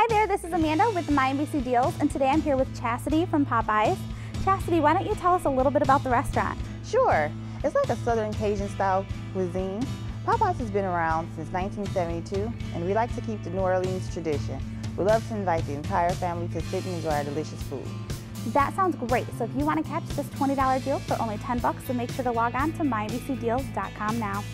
Hi there, this is Amanda with My NBC Deals, and today I'm here with Chastity from Popeyes. Chastity, why don't you tell us a little bit about the restaurant? Sure. It's like a Southern Cajun style cuisine. Popeyes has been around since 1972, and we like to keep the New Orleans tradition. We love to invite the entire family to sit and enjoy our delicious food. That sounds great. So if you want to catch this $20 deal for only 10 bucks, then make sure to log on to mynbcdeals.com now.